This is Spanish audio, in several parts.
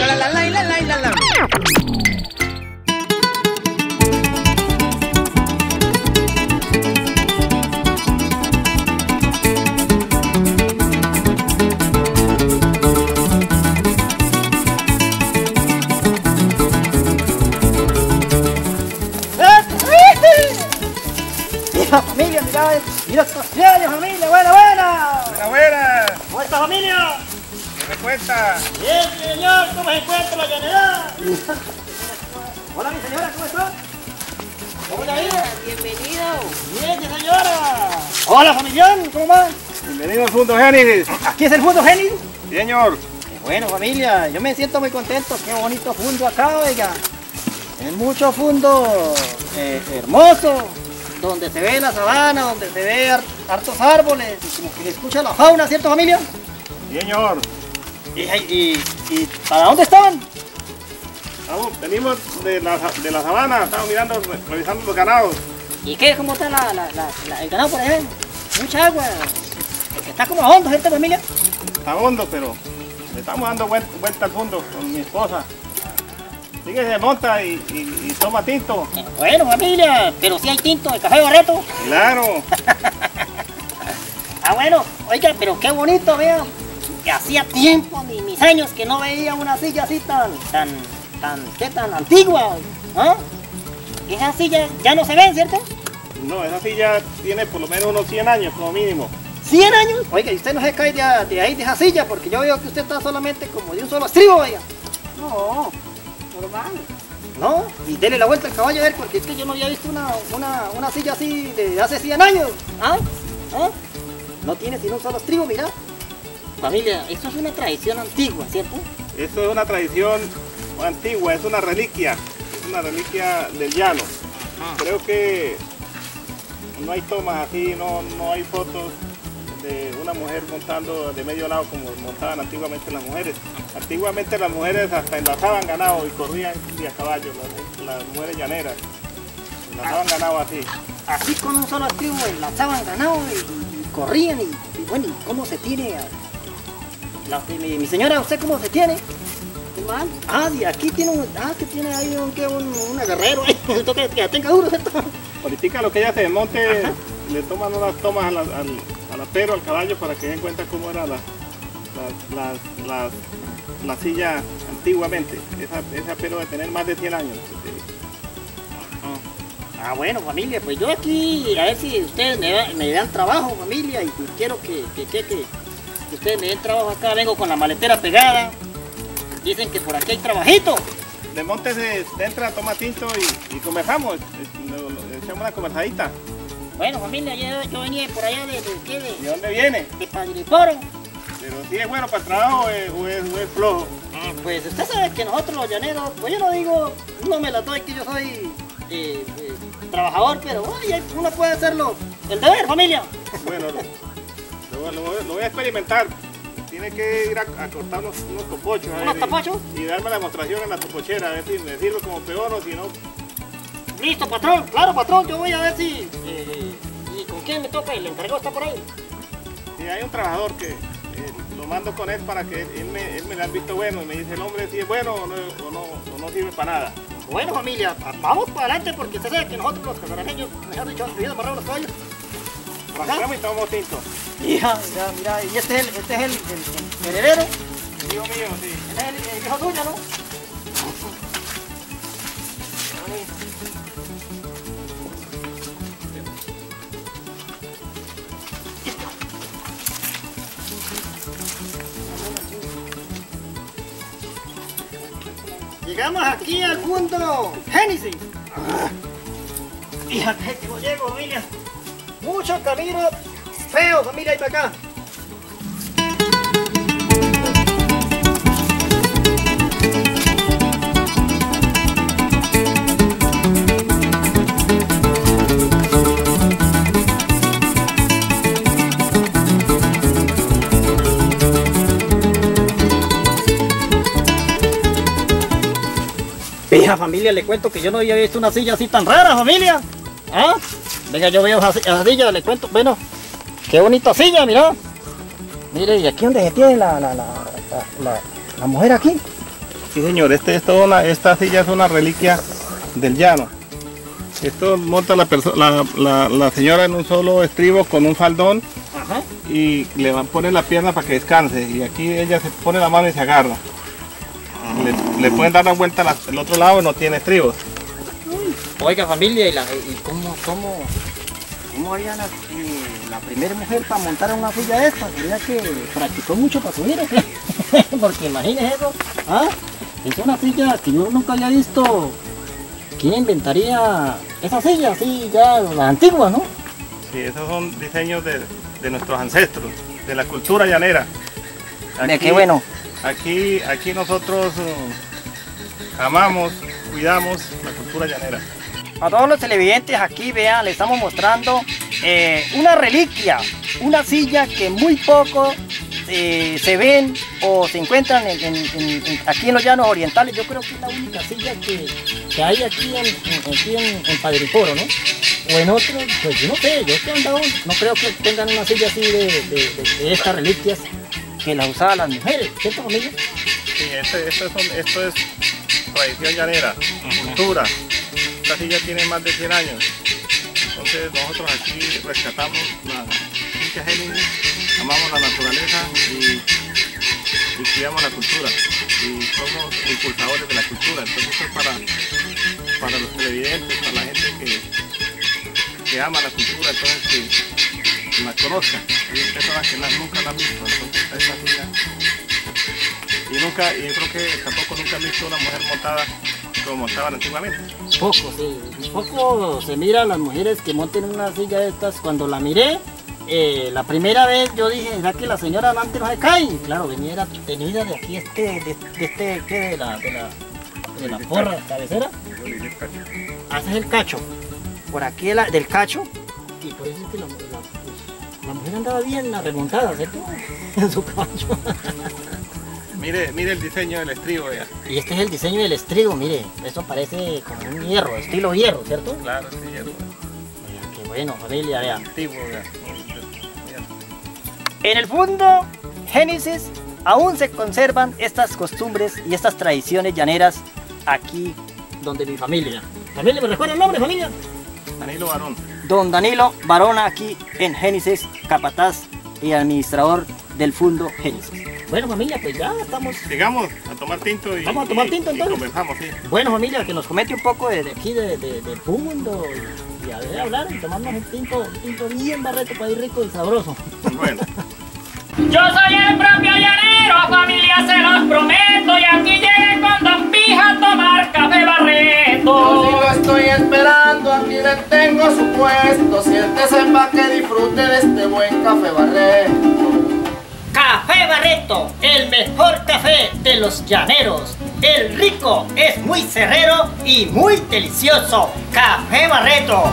தலலை Familia, mira, mira estos pies, familia, buena, buena. Buena, buena. ¿Cómo está familia? ¿Qué me cuenta? Bien, señor, ¿cómo se encuentra la llanera? Hola, mi señora, ¿cómo está? ¿Cómo le ha ido? Bienvenido. Bien, mi señora. Hola, familión, ¿cómo va? Bienvenido al Fundo Génesis. Aquí es el fondo Geni. Señor. Qué bueno, familia, yo me siento muy contento. Qué bonito fondo acá, oiga. Es mucho fondo eh, hermoso, donde se ve la sabana, donde se ve har- hartos árboles, y como que se escucha la fauna, ¿cierto, familia? Señor. ¿Y, y, y para dónde estaban? Vamos, venimos de la, de la sabana, estamos mirando, re- revisando los ganados. ¿Y qué? ¿Cómo está la, la, la- la- el ganado por ahí? Mucha agua. Está como hondo, ¿cierto, familia? Está hondo, pero le estamos dando vuel- vuelta al fondo con mi esposa. Así que se monta y, y- y toma tinto. Bueno, familia, pero si hay tinto de café barreto. Claro. Ah, bueno, oiga, pero qué bonito, vean. Que hacía tiempo, ni mis años, que no veía una silla así tan, tan, tan, ¿qué tan antigua? ¿Ah? Esas sillas ya no se ven, ¿cierto? No, esa silla tiene por lo menos unos 100 años como mínimo. ¿100 años? Oiga, y usted no se cae de, de ahí, de esa silla, porque yo veo que usted está solamente como de un solo estribo, oiga. No, normal. ¿No? Y dele la vuelta al caballo a ver, porque es que yo no había visto una, una, una silla así de hace 100 años. ¿Ah? ¿Ah? No tiene sino un solo estribo, mira. Familia, esto es una tradición antigua, ¿cierto? Eso es una tradición antigua, es una reliquia. Es una reliquia del llano. Creo que no hay tomas así, no, no hay fotos de una mujer montando de medio lado como montaban antiguamente las mujeres. Antiguamente las mujeres hasta enlazaban ganado y corrían y a caballo, las, las mujeres llaneras. Enlazaban ganado así. Así con un solo estribo enlazaban ganado y, y corrían y, y bueno, ¿y cómo se tiene? a- la- mi, mi señora, ¿usted cómo se tiene? Normal. Ah, y aquí tiene un, ah, que tiene ahí un, que un, un agarrero, ahí, toca que tenga duro, ¿cierto? Ahorita lo que ella se desmonte, le toman unas tomas al, al, al apero, al caballo, para que den cuenta cómo era la, la, la- la- la silla antiguamente. Esa, ese apero de tener más de 100 años. Ah, bueno, familia, pues yo aquí, a ver si ustedes me, da- me dan trabajo, familia, y quiero que, que, que, que ustedes me den trabajo acá, vengo con la maletera pegada. Dicen que por aquí hay trabajito. Desmontese, entra, toma tinto y, y conversamos. eh, Echamos una conversadita. Bueno, familia, yo, yo venía por allá de, de, ¿qué? de, ¿De dónde viene? de Padriporo. Pero si es bueno para el trabajo o es, o es- o es flojo. Ah, Pues usted sabe que nosotros los llaneros, pues yo no digo, no me la doy que yo soy eh, eh, trabajador, pero oye, uno puede hacerlo. El deber, familia. Bueno, lo, lo- lo- lo voy a experimentar. Tiene que ir a, a cortar unos, unos topochos. ¿Unos y- topochos? Y, darme la demostración en la topochera, a ver si me sirve como peor o si no. Listo, patrón, claro, patrón, yo voy a ver si. eh, ¿Y con quién me toca? El encargado está por ahí. Si hay un trabajador que eh, lo mando con él para que él, él me, él me le visto bueno y me dice el hombre si es bueno o no, o no, o no sirve para nada. Bueno, familia, va- vamos para adelante porque usted sabe que nosotros los casarareños, mejor dicho, han vivido amarrados los caballos. Pasamos y tomamos tinto. Mira, mira, mira, y este es el, este es el, el- el heredero, Digo mío, sí. este es el, el hijo ¿no? Llegamos aquí al punto Génesis. Y acá llego, familia. Mucho camino feo, familia, ahí para acá. Familia, le cuento que yo no había visto una silla así tan rara, familia. ¿Ah? Venga, yo veo esa, silla, le cuento. Bueno, qué bonita silla, mira. Mire, ¿y aquí donde se tiene la, la, la, la, mujer aquí? Sí, señor, este, esto, una- esta silla es una reliquia del llano. Esto monta la, la, la- la señora en un solo estribo con un faldón Ajá. y le van pone la pierna para que descanse. Y aquí ella se pone la mano y se agarra. Le, le pueden dar la vuelta al el otro lado, no tiene estribos. Oiga familia, ¿y, la, y cómo, cómo, cómo haría la, eh, la primera mujer para montar una silla de esta? Sería que practicó mucho para subir, ¿o qué? Porque imagínese eso, ¿ah? Es una silla que yo nunca había visto. ¿Quién inventaría esa silla así ya, la antigua, no? Sí, esos son diseños de, de nuestros ancestros, de la cultura llanera. De qué bueno. Aquí, aquí nosotros eh, amamos, cuidamos la cultura llanera. A todos los televidentes aquí, vean, le estamos mostrando eh, una reliquia, una silla que muy poco eh, se ven o se encuentran en- en- en- en- aquí en los llanos orientales. Yo creo que es la única silla que, que hay aquí en, aquí en, Padriporo, ¿no? O en otros, pues yo no sé, yo que andado, no creo que tengan una silla así de- de estas reliquias que las usaban las mujeres, ¿cierto familia? Sí, este- esto, es, esto es tradición llanera, cultura. Esta silla tiene más de 100 años. Entonces nosotros aquí rescatamos la finca Géminis, amamos la naturaleza y, y cuidamos la cultura. Y somos impulsadores de la cultura. Entonces esto es para, para los televidentes, para la gente que, que ama la cultura, entonces que la conozcan. Hay personas que nunca la han visto. Entonces esta silla y nunca, y yo creo que tampoco nunca han visto una mujer montada como montaban antiguamente. Poco, sí. Poco se mira las mujeres que monten una silla de estas. Cuando la miré, eh, la primera vez yo dije, ¿será que la señora adelante no se cae? Claro, venía era tenida de aquí, este, de, de este, ¿qué? De la, de la, de la porra cabecera. Haces el cacho. Por aquí la- del cacho. Que la mujer andaba bien la remontada, ¿cierto? En su cacho. Mire, mire el diseño del estribo ya. Y este es el diseño del estribo, mire. Eso parece como un hierro, estilo hierro, ¿cierto? Claro, sí, ya, Oiga, qué bueno, familia, vean. antiguo ya. En el fondo, Génesis, aún se conservan estas costumbres y estas tradiciones llaneras aquí donde mi familia. ¿Familia me recuerda el nombre, familia? Danilo Barón. Don Danilo Barona aquí en Génesis, capataz y administrador del fondo Génesis. Bueno, familia, pues ya estamos. Llegamos a tomar tinto y, Vamos a tomar tinto, y entonces. comenzamos, sí. Bueno, familia, que nos comente un poco de, de aquí, de, de- y, y a ver, hablar y tomarnos un tinto, un tinto bien barreto para ir rico y sabroso. Bueno, Yo soy el propio llanero, familia se los prometo, y aquí llegué con Don Pija a tomar café barreto. lo estoy esperando, aquí le tengo su puesto. Siéntese pa' que disfrute de este buen café barreto. Café Barreto, el mejor café de los llaneros. El rico es muy cerrero y muy delicioso. Café Barreto.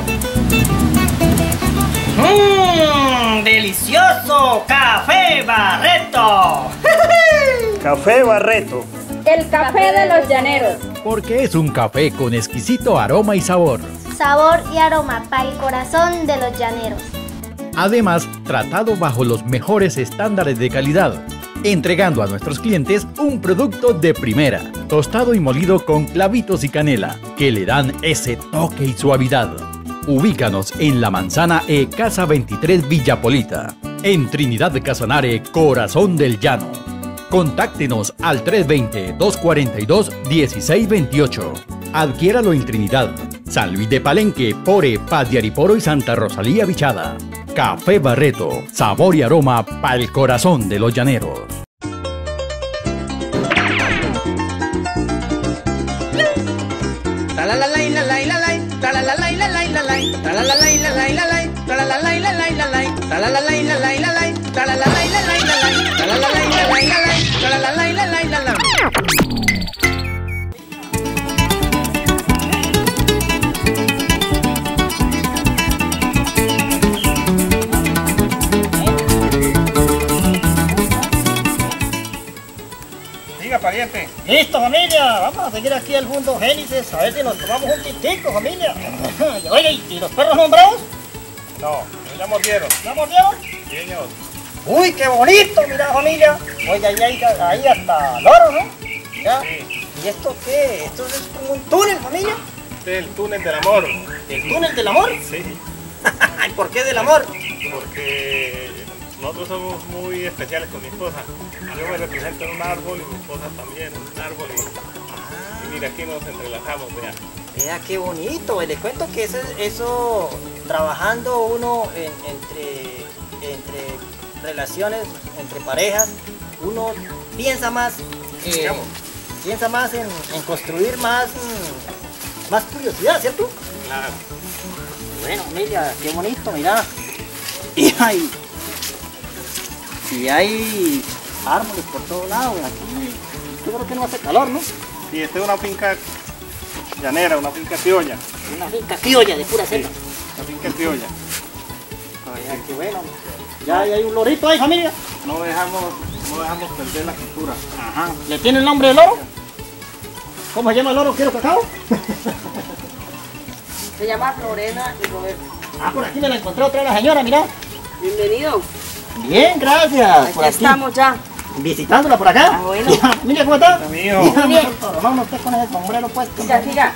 Mmm, delicioso café Barreto. Café Barreto. El café de los llaneros. porque es un café con exquisito aroma y sabor. Sabor y aroma para el corazón de los llaneros. Además, tratado bajo los mejores estándares de calidad, entregando a nuestros clientes un producto de primera, tostado y molido con clavitos y canela, que le dan ese toque y suavidad. Ubícanos en la manzana E Casa 23 Villapolita, en Trinidad de Casanare, Corazón del Llano. Contáctenos al 320-242-1628. Adquiéralo en Trinidad, San Luis de Palenque, Pore, Padiariporo y Santa Rosalía Bichada. Café Barreto, sabor y aroma para el corazón de los llaneros. தலலலை இல்லை இல்லை தலலலை இல்லை இல்லை தலலலை இல்லை இல்லை தலலலை pariente. Listo, familia. Vamos a seguir aquí el mundo Génesis. A ver si nos tomamos un tintico, familia. Oye, ¿y los perros nombrados? No, ya mordieron. ¿Ya mordieron? Sí, señor. Uy, qué bonito, mira, familia. Oye, ahí, hay ahí hasta loro, ¿no? ¿Ya? Sí. ¿Y esto qué? Esto es como un túnel, familia. Este es el túnel del amor. ¿El túnel del amor? Sí. ¿Y por qué del amor? Porque nosotros somos muy especiales con mi esposa. Yo me represento en un árbol y mi esposa también en un árbol. Y, y mira, aquí nos entrelazamos, vea. Mira, qué bonito. Les cuento que eso, eso trabajando uno en- entre, entre relaciones, entre parejas, uno piensa más, eh, piensa más en, en construir más, mm, más curiosidad, ¿cierto? Claro. Bueno, mira, qué bonito, mira. Y hay, y hay árboles por todos lados. Aquí, yo creo que no hace calor, ¿no? Y esta es una finca llanera, una finca criolla. Una finca criolla de pura Sí, selva. una finca criolla. Oiga, qué bueno. Ya, ya hay un lorito ahí, familia. No dejamos, no dejamos perder la cultura. Ajá. ¿Le tiene el nombre del loro? ¿Cómo se llama el loro? ¿Quiero cacao? Se llama Lorena y Roberto. Ah, por aquí me la encontré otra vez la señora, mira. Bienvenido. Bien, gracias. Aquí, estamos ya. Visitándola por acá. Ah, bueno. Mira cómo está. Mío. Vámonos usted con ese sombrero puesto. Mira,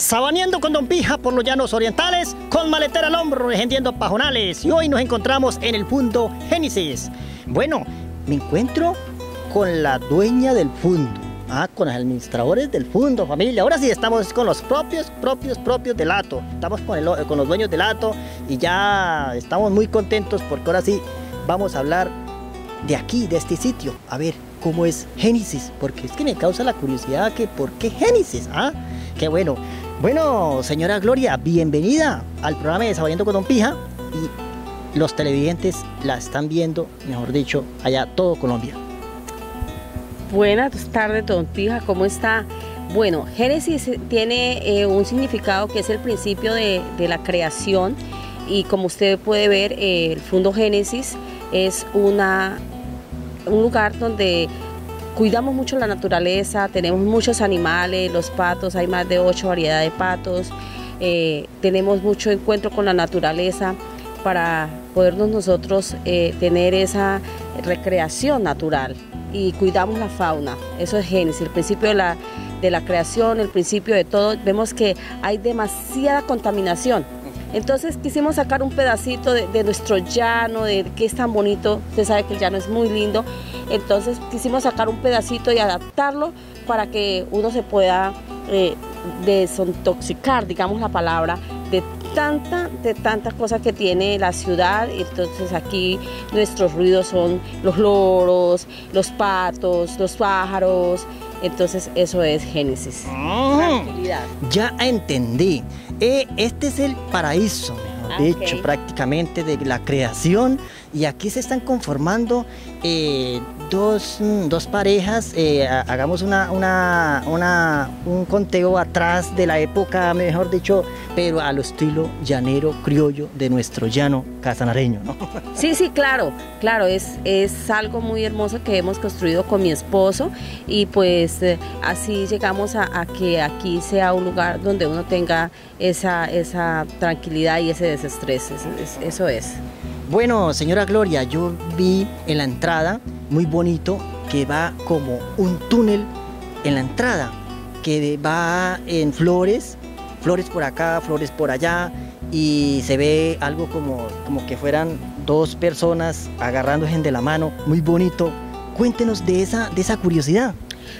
Sabaneando con Don Pija por los llanos orientales, con maletera al hombro, regendiendo pajonales. Y hoy nos encontramos en el Fundo Génesis. Bueno, me encuentro con la dueña del fundo. Ah, con los administradores del fundo, familia. Ahora sí estamos con los propios, propios, propios del Ato. Estamos con, los dueños del Ato y ya estamos muy contentos porque ahora sí vamos a hablar de aquí, de este sitio. A ver, ¿cómo es Génesis? Porque es que me causa la curiosidad que ¿por qué Génesis? ¿Ah? Qué bueno. Bueno, señora Gloria, bienvenida al programa de Sabiendo con Don Pija. Y los televidentes la están viendo, mejor dicho, allá todo Colombia. Buenas tardes, don Pija, ¿cómo está? Bueno, Génesis tiene eh, un significado que es el principio de, la creación y como usted puede ver, eh, el Fundo Génesis es una, un lugar donde cuidamos mucho la naturaleza, tenemos muchos animales, los patos, hay más de ocho variedades de patos, eh, tenemos mucho encuentro con la naturaleza para podernos nosotros eh, tener esa recreación natural y cuidamos la fauna. Eso es Génesis, el principio de la, de la creación, el principio de todo. Vemos que hay demasiada contaminación. Entonces quisimos sacar un pedacito de, de nuestro llano, de que es tan bonito. Usted sabe que el llano es muy lindo. Entonces quisimos sacar un pedacito y adaptarlo para que uno se pueda eh, desintoxicar, digamos la palabra, de tanta, de tantas cosas que tiene la ciudad. Entonces aquí nuestros ruidos son los loros, los patos, los pájaros. Entonces eso es Génesis. Tranquilidad. Ya entendí. Eh, este es el paraíso, mejor dicho, prácticamente de la creación. Y aquí se están conformando eh, dos, mm, dos parejas. eh, ha- hagamos una, una, una- un conteo atrás de la época, mejor dicho, pero a lo estilo llanero, criollo de nuestro llano casanareño. ¿no? Sí, sí, claro, claro, es, es algo muy hermoso que hemos construido con mi esposo y pues eh, así llegamos a, a que aquí sea un lugar donde uno tenga esa, esa tranquilidad y ese desestrés, es- es- eso es. Bueno, señora Gloria, yo vi en la entrada, muy bonito, que va como un túnel en la entrada, que va en flores, flores por acá, flores por allá, y se ve algo como, como que fueran dos personas agarrándose de la mano, muy bonito. Cuéntenos de esa, de esa curiosidad.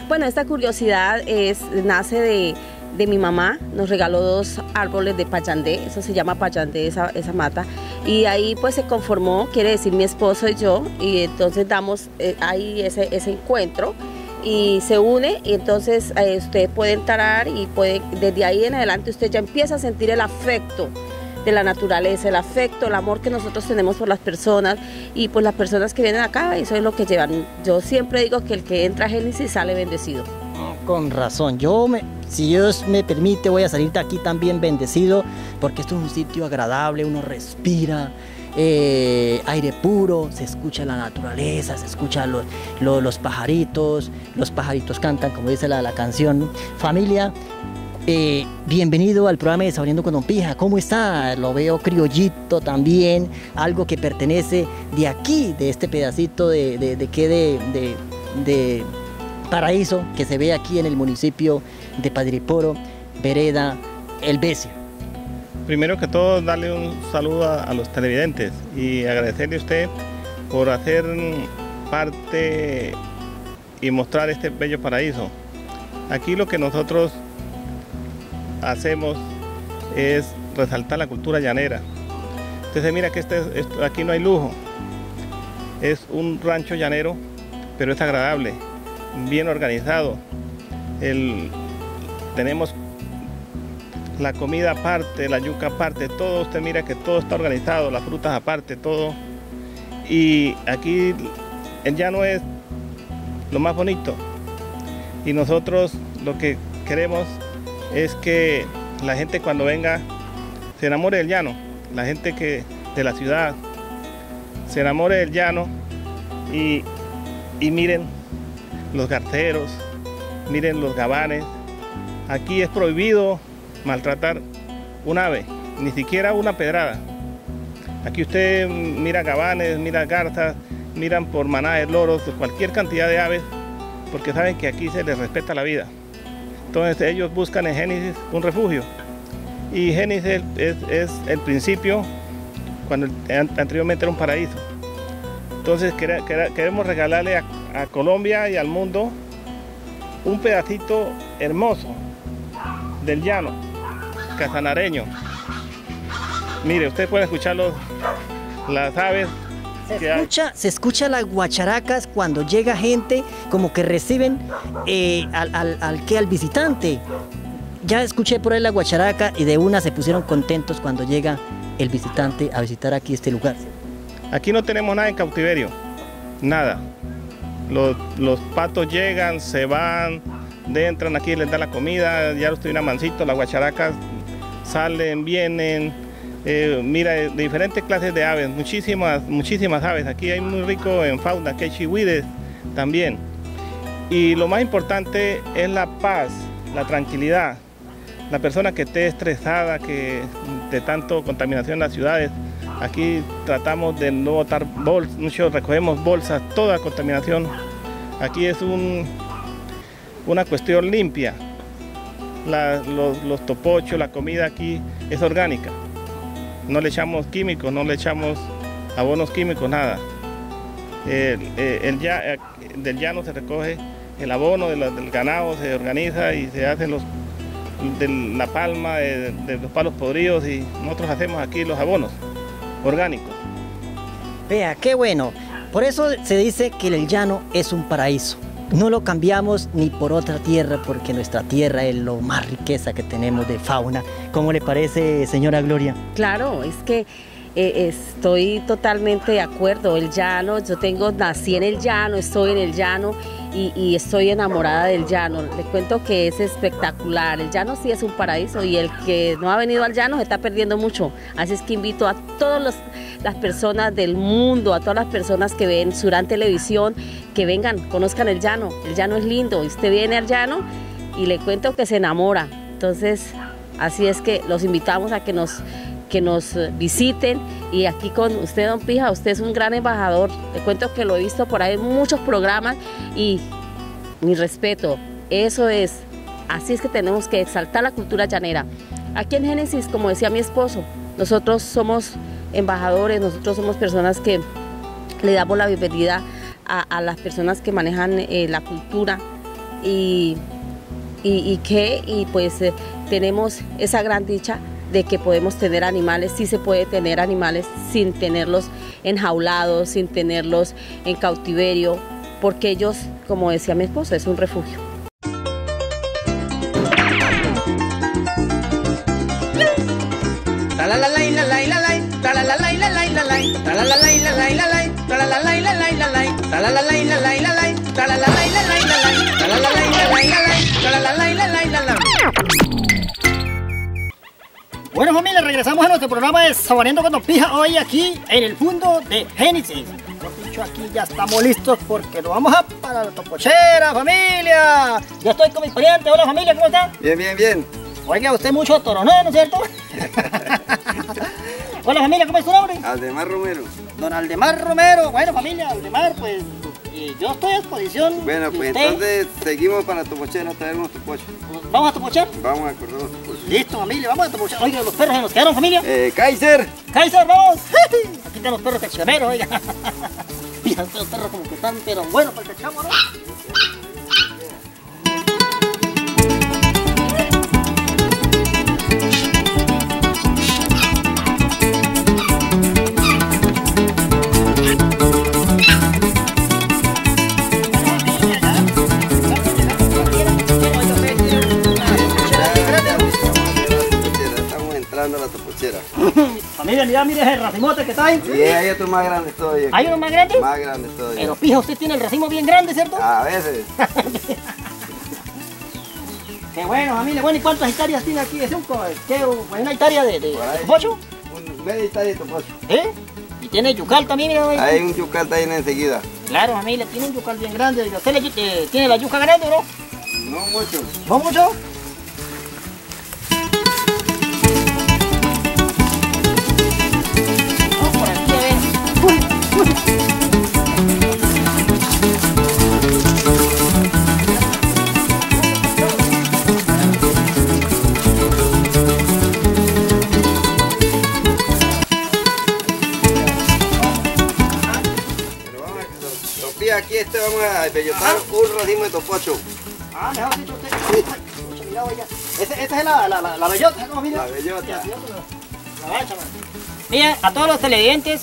Bueno, esta curiosidad es, nace de, de mi mamá, nos regaló dos árboles de payandé, eso se llama payandé, esa, esa mata, y ahí pues se conformó, quiere decir mi esposo y yo, y entonces damos eh, ahí ese, ese encuentro y se une y entonces eh, usted puede entrar y puede, desde ahí en adelante usted ya empieza a sentir el afecto de la naturaleza, el afecto, el amor que nosotros tenemos por las personas y pues las personas que vienen acá, eso es lo que llevan. Yo siempre digo que el que entra a Génesis sale bendecido. Con razón, yo me, si Dios me permite voy a salir de aquí también bendecido porque esto es un sitio agradable, uno respira, eh, aire puro, se escucha la naturaleza, se escuchan los, los, pajaritos, los pajaritos cantan, como dice la, la canción. Familia, eh, bienvenido al programa de con Don Pija. ¿Cómo está? Lo veo criollito también, algo que pertenece de aquí, de este pedacito de, de, de, de paraíso que se ve aquí en el municipio de Padriporo, Vereda, El Becio. Primero que todo, darle un saludo a, los televidentes y agradecerle a usted por hacer parte y mostrar este bello paraíso. Aquí lo que nosotros hacemos es resaltar la cultura llanera. Entonces mira que este, aquí no hay lujo. Es un rancho llanero, pero es agradable, bien organizado. El- tenemos la comida aparte, la yuca aparte, todo, usted mira que todo está organizado, las frutas aparte, todo. Y aquí el llano es lo más bonito. Y nosotros lo que queremos es que la gente cuando venga se enamore del llano, la gente que de la ciudad se enamore del llano y, y miren los garteros, miren los gabanes. Aquí es prohibido maltratar un ave, ni siquiera una pedrada. Aquí usted mira gabanes, mira garzas, miran por manada de loros, cualquier cantidad de aves, porque saben que aquí se les respeta la vida. Entonces ellos buscan en Génesis un refugio. Y Génesis es, el principio, cuando an- anteriormente era un paraíso. Entonces quere- quere- queremos regalarle a Colombia y al mundo un pedacito hermoso del llano, casanareño. Mire, usted puede escuchar los, las aves Se que hay. escucha, se escucha las guacharacas cuando llega gente, como que reciben eh, al, al, al que al visitante. Ya escuché por ahí la guacharaca y de una se pusieron contentos cuando llega el visitante a visitar aquí este lugar. Aquí no tenemos nada en cautiverio, nada. Los, los patos llegan, se van, entran aquí, les da la comida, ya los tuvieron mansito, las guacharacas salen, vienen. eh, mira, de diferentes clases de aves, muchísimas, muchísimas aves. Aquí hay muy rico en fauna, aquí hay chihuides también. Y lo más importante es la paz, la tranquilidad. La persona que esté estresada, que de tanto contaminación en las ciudades, aquí tratamos de no botar bolsas, muchos recogemos bolsas, toda contaminación. Aquí es un, una cuestión limpia. Los, topochos, la comida aquí es orgánica. No le echamos químicos, no le echamos abonos químicos, nada. El, eh, eh, del llano se recoge el abono del ganado, se organiza y se hacen los de la palma, de los palos podridos y nosotros hacemos aquí los abonos orgánicos. Vea, qué bueno. Por eso se dice que el llano es un paraíso. No lo cambiamos ni por otra tierra, porque nuestra tierra es lo más riqueza que tenemos de fauna. ¿Cómo le parece, señora Gloria? Claro, es que eh, estoy totalmente de acuerdo. El llano, yo tengo, nací en el llano, estoy en el llano y, y estoy enamorada del llano. Le cuento que es espectacular. El llano sí es un paraíso y el que no ha venido al llano se está perdiendo mucho. Así es que invito a todas las personas del mundo, a todas las personas que ven Surán Televisión, que vengan, conozcan el llano. El llano es lindo. Usted viene al llano y le cuento que se enamora. Entonces, así es que los invitamos a que nos que nos visiten y aquí con usted, don Pija, usted es un gran embajador. Le cuento que lo he visto por ahí en muchos programas y mi respeto, eso es, así es que tenemos que exaltar la cultura llanera. Aquí en Génesis, como decía mi esposo, nosotros somos embajadores, nosotros somos personas que le damos la bienvenida a, las personas que manejan eh, la cultura y, y, y que y pues eh, tenemos esa gran dicha de que podemos tener animales, sí se puede tener animales sin tenerlos enjaulados, sin tenerlos en cautiverio, porque ellos, como decía mi esposo, es un refugio. Bueno familia, regresamos a nuestro programa de Saboreando con Pija hoy aquí en el fondo de Génesis. Mejor dicho, aquí ya estamos listos porque nos vamos a para la topochera, familia. Ya estoy con mis parientes. Hola familia, ¿cómo están? Bien, bien, bien. Oiga, usted mucho toronó, ¿no es cierto? Hola familia, ¿cómo es su nombre? Aldemar Romero. Don Aldemar Romero. Bueno familia, Aldemar, pues eh, yo estoy a disposición. Bueno, pues usted. entonces seguimos para Topochera a traer unos topochos. ¿Vamos a topochar? Vamos a los topochos. Listo familia, vamos a topochar. Oiga, los perros se nos quedaron familia. Eh, Kaiser. Kaiser, vamos. Aquí están los perros cachameros, oiga. Mira, estos perros como que están, pero bueno para el cachamo, ¿no? La topochera. Familia, mira, mire ese racimote que está ahí. Y hay otro más grande todavía. ¿Hay uno más grande? Más grande todavía. Pero fija, usted tiene el racimo bien grande, ¿cierto? A veces. Qué bueno, familia. Bueno, ¿y cuántas hectáreas tiene aquí? ¿Es un, co- qué, una hectárea de, de ahí. topocho? Un medio hectárea de topocho. ¿Eh? Y tiene yucal también, mira. oiga. Hay un yucal también enseguida. Claro, familia, tiene un yucal bien grande. ¿Usted le, eh, tiene la yuca grande o no? No mucho. ¿No mucho? Aquí este vamos a bellotar un racimo de topocho. Ah, mejor dicho usted. Mucho. Ese- Esa es la, la, la, la bellota, ¿no, familia? La bellota. La- bacha, man. Mira, a todos los televidentes,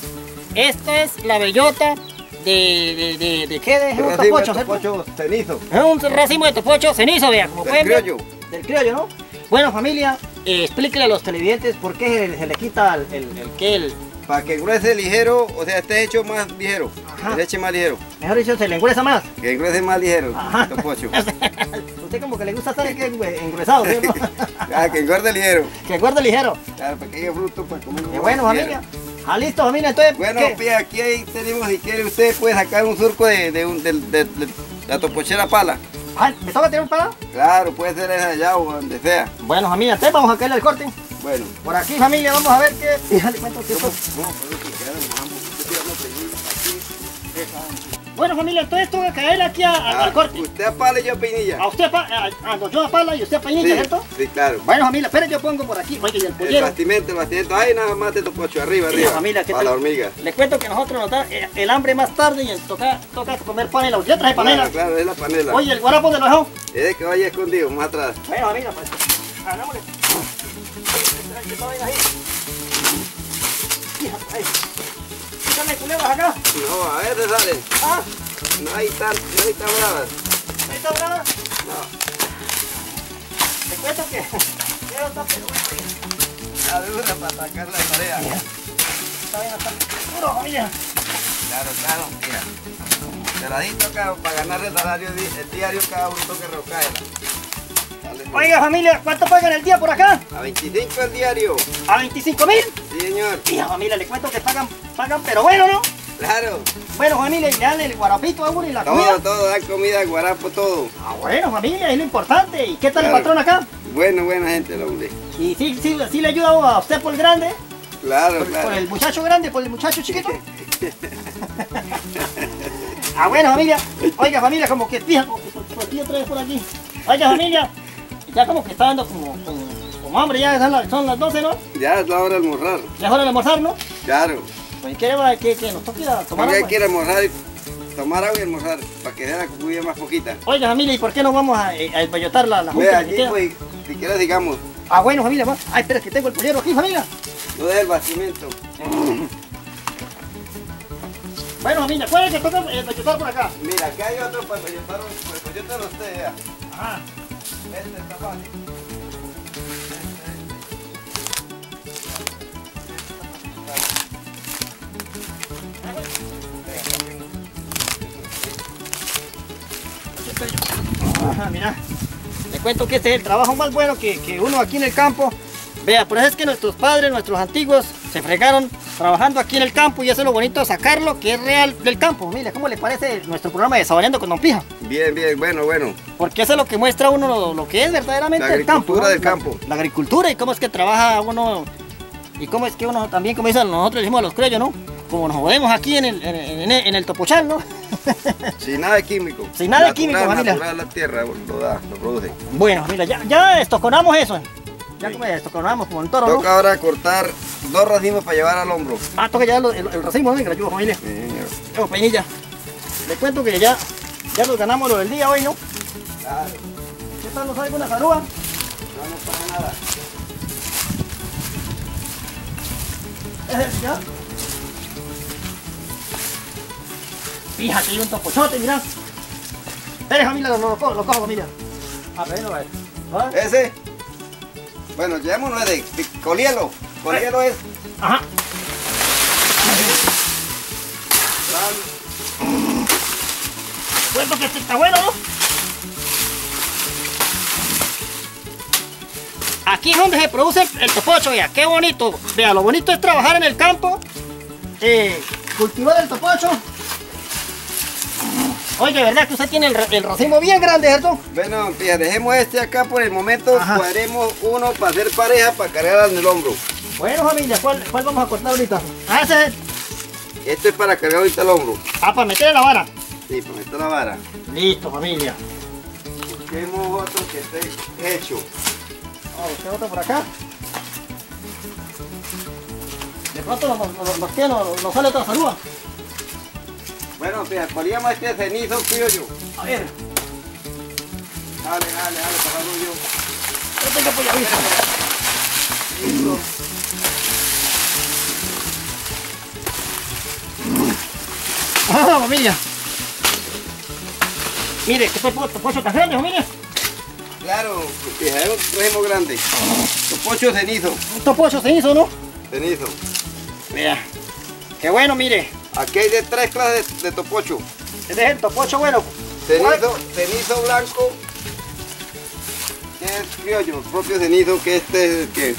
esto es la bellota de, de, de, de qué? De Un topocho, ¿cierto? topocho cenizo. Es un racimo de topocho cenizo, vea, como Del criollo. Del criollo, ¿no? Bueno, familia, eh, explíquele a los televidentes por qué se, le quita el, el, el que el... Para que engruese ligero, o sea, esté hecho más ligero. Ajá. Se eche más ligero. Mejor dicho, se le engruesa más. Que engruese más ligero. Ajá. Topocho. Usted como que le gusta estar engru- engruesado, ¿sí? o no? Ah, que engorde ligero. que guarde ligero. Claro, pequeño fruto para comer. Qué bueno, familia. Ah, listo, familia, entonces... Bueno, ¿qué? pues aquí ahí tenemos, si quiere usted puede sacar un surco de, de, un- de- de la topochera pala. Ah, ¿Me toca tirar un pala? Claro, puede ser esa allá o donde sea. Bueno, familia, entonces vamos a caerle al corte. Bueno. Por aquí, familia, vamos a ver qué... Híjale, cuánto tiempo. Bueno, familia, entonces toca caerle aquí a- a- al corte. Ah, Usted a pala y yo a pinilla. A usted a, pa- a- yo a pala y usted a Sí, ¿cierto? sí, claro. Bueno, familia, espere, yo pongo por aquí. Oye, y el El pollero. bastimento, el bastimento. Ay, nada más de topocho, arriba, Sí, arriba. familia, ¿qué para tal? la hormiga. Les cuento que nosotros nos da eh, el hambre más tarde y el toca, toca comer panela. Yo traje panela. Claro, claro, es la panela. Oye, el guarapo de los dejó. Es que vaya escondido, más atrás. Bueno, amiga, pues. Hagámosle. Que ahí. Quítame culebras acá. No, a veces salen. Ah, No hay tan, no hay tan bravas. ahí está brava. No. Te cuento que. Quiero estar pero bueno, La dura para sacar la tarea. Está bien, está duro, familia. Claro, claro, mira. Celadito acá para ganar el salario el diario cada bruto que recae. Oiga, familia, ¿cuánto pagan el día por acá? A 25 el diario. ¿A 25 mil? Sí, señor. Familia, le cuento que pagan, pagan, pero bueno, ¿no? Claro. Bueno, familia, y le dan el guarapito a uno y la comida. Todo, todo, dan comida, guarapo, todo. Ah, bueno, familia, es lo importante. ¿Y qué tal el patrón acá? Bueno, buena gente, el hombre. ¿Y sí, sí, sí le ayuda a usted por el grande? Claro, ¿Por, claro. por el muchacho grande, por el muchacho chiquito? ah, bueno, familia. Oiga, familia, como que fija, como que por, por aquí otra vez por aquí. Oiga, familia, ya como que está dando como, como, como hambre, ya son las, son las 12, ¿no? Ya es la hora de almorzar. Ya es hora de almorzar, ¿no? Claro. Pues queremos que, que nos toque a tomar agua. quiere almorzar, y tomar agua y almorzar, para que sea la comida más poquita. Oiga, familia, ¿y por qué no vamos a, eh, a la, la junta pues, si quieres, digamos, Ah, bueno, familia, vamos. Ay, espera, que tengo el pollero aquí, familia. no dejes el bastimento. Bueno, familia, ¿cuál es el que toca esballotar por acá? Mira, acá hay otro para te lo sé, ya. Ajá. Este está fácil. Ajá, mira. Le cuento que este es el trabajo más bueno que, que uno aquí en el campo. Vea, por eso es que nuestros padres, nuestros antiguos, se fregaron trabajando aquí en el campo y eso es lo bonito sacarlo que es real del campo. Mira, ¿cómo le parece nuestro programa de Saboreando con Don Pija? Bien, bien, bueno, bueno. Porque eso es lo que muestra uno lo, lo que es verdaderamente La el campo. agricultura ¿no? del campo. La, la agricultura y cómo es que trabaja uno y cómo es que uno también, como dicen nosotros decimos a los creyos, ¿no? Como nos jodemos aquí en el, en, en- en el topochal, ¿no? Sin nada de químico. Sin nada de químico. Natural, la tierra lo da, lo produce. Bueno, mira, ya, ya estoconamos eso. Ya como estoconamos como el toro, ¿no? Toca ahora cortar dos racimos para llevar al hombro. Ah, toca ya lo- el, el racimo, ¿no? Lo ayudo, familia. Sí, señor. Peñilla. Le cuento que ya, ya nos ganamos lo del día hoy, ¿no? Claro, ¿Qué tal nos sale con la zarúa? no nos paga nada. Es el ya. Fíjate, hay un topochote, mira. Espere, familia, lo, lo, cojo, lo cojo, familia. Ah, bueno, a ver. ¿Va? Ese. Bueno, llevémonos de, de colielo. Colielo es. Ajá. Cuento que este está bueno, ¿no? Aquí es donde se produce el, el topocho, vea, qué bonito. Vea, lo bonito es trabajar en el campo, eh, cultivar el topocho. Oye, ¿verdad que usted tiene el, ra- el racimo bien grande, ¿cierto? Bueno, fíjate, dejemos este acá por el momento. Ajá. Cuadremos uno para hacer pareja para cargar en el hombro. Bueno, familia, ¿cuál, cuál vamos a cortar ahorita? Ah, ese es. Este es para cargar ahorita el hombro. Ah, para meterle la vara. Sí, para meter la vara. Listo, familia. Busquemos otro que esté hecho. Vamos a buscar otro por acá. De pronto nos, nos, nos, sale otra salud. Bueno, fíjate, poníamos este cenizo criollo. A ver, Dale, dale, dale, pasando yo. yo tengo pollavito. Listo. Ah, familia. Mire, que este po- pollo tan grande, familia. Claro, fíjate, es un remo grande. Topocho cenizo. Un topocho se hizo, ¿no? Cenizo. Mira. Qué bueno, mire. Aquí hay de tres clases de, de topocho. Este es el topocho bueno. Cenizo, cenizo blanco, que es criollo, el propio cenizo, que este es que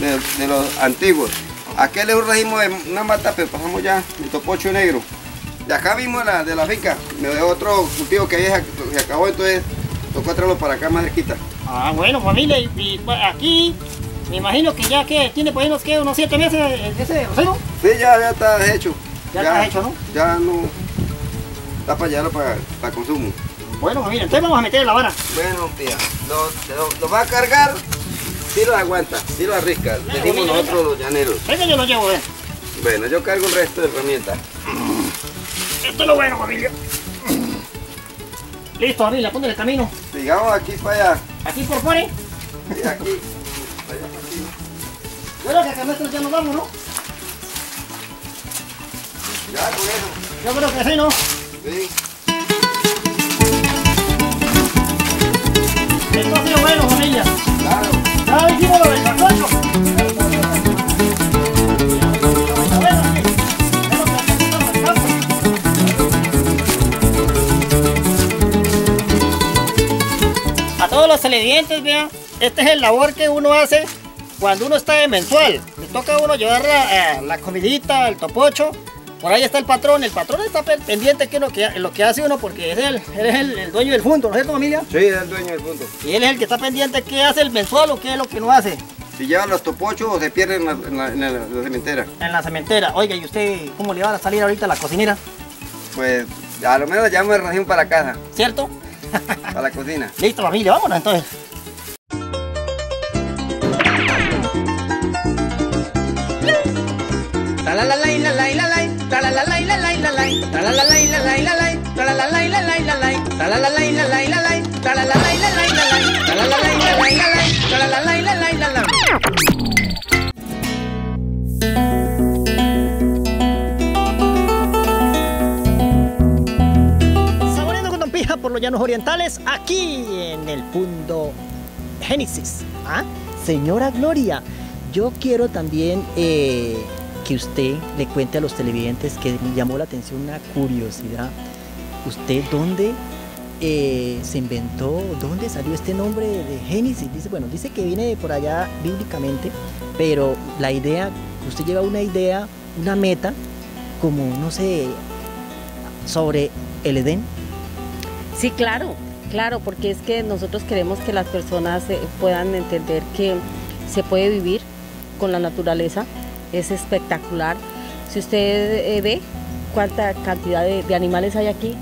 de, de los antiguos. Aquel es un racimo de una mata, pero pasamos ya el topocho negro. De acá mismo de la, de la finca, otro cultivo que ahí se acabó, entonces tocó traerlo para acá más cerquita. Ah, bueno, familia. Y, y, aquí, me imagino que ya que tiene por ahí unos, ¿qué? unos siete meses eh, ese rosero. Sí, ya, ya está hecho. Ya está hecho, ¿no? Ya no está para llevarlo para, para consumo. Bueno, familia, entonces vamos a meterle la vara. Bueno, tía, lo, lo- lo va a cargar, si lo aguanta, si lo arrisca, decimos venga, nosotros los llaneros. Venga, yo lo llevo, eh. Bueno, yo cargo el resto de herramientas. Esto es lo bueno, familia. Listo, familia, ponle el camino. Sigamos aquí para allá, Aquí por fuera. y aquí, para allá para aquí. Bueno, que acá nosotros ya nos vamos, ¿no? Ya con eso, Yo creo que sí, ¿no? sí. Esto ha sido bueno, familia. Claro. Ya hicimos lo del sancocho. A todos los televidentes, vean, este es el labor que uno hace cuando uno está de mensual. Le toca a uno llevar la, eh, la comidita, el topocho. Por ahí está el patrón, el patrón está pendiente que lo que, lo que hace uno porque es él, él es el, dueño del fondo, ¿no es cierto familia? Sí, es el dueño del fondo. Y él es el que está pendiente qué hace el mensual o qué es lo que no hace. Si llevan los topochos o se pierden en la, cementera. En la cementera. Oiga, ¿y usted cómo le va a salir ahorita a la cocinera? Pues a lo menos ya me ración para casa. ¿Cierto? para la cocina. Listo familia, vámonos entonces. la la la la la la Saboreando con Don por los llanos orientales, aquí en el punto Génesis. ¿Ah? Señora Gloria, yo quiero también eh, que usted le cuente a los televidentes que me llamó la atención una curiosidad. ¿Usted dónde eh, se inventó, ¿dónde salió este nombre de Génesis? Dice, bueno, dice que viene de por allá bíblicamente, pero la idea, usted lleva una idea, una meta, como, no sé, sobre el Edén. Sí, claro, claro, porque es que nosotros queremos que las personas eh, puedan entender que se puede vivir con la naturaleza, es espectacular. Si usted eh, ve cuánta cantidad de, animales hay aquí,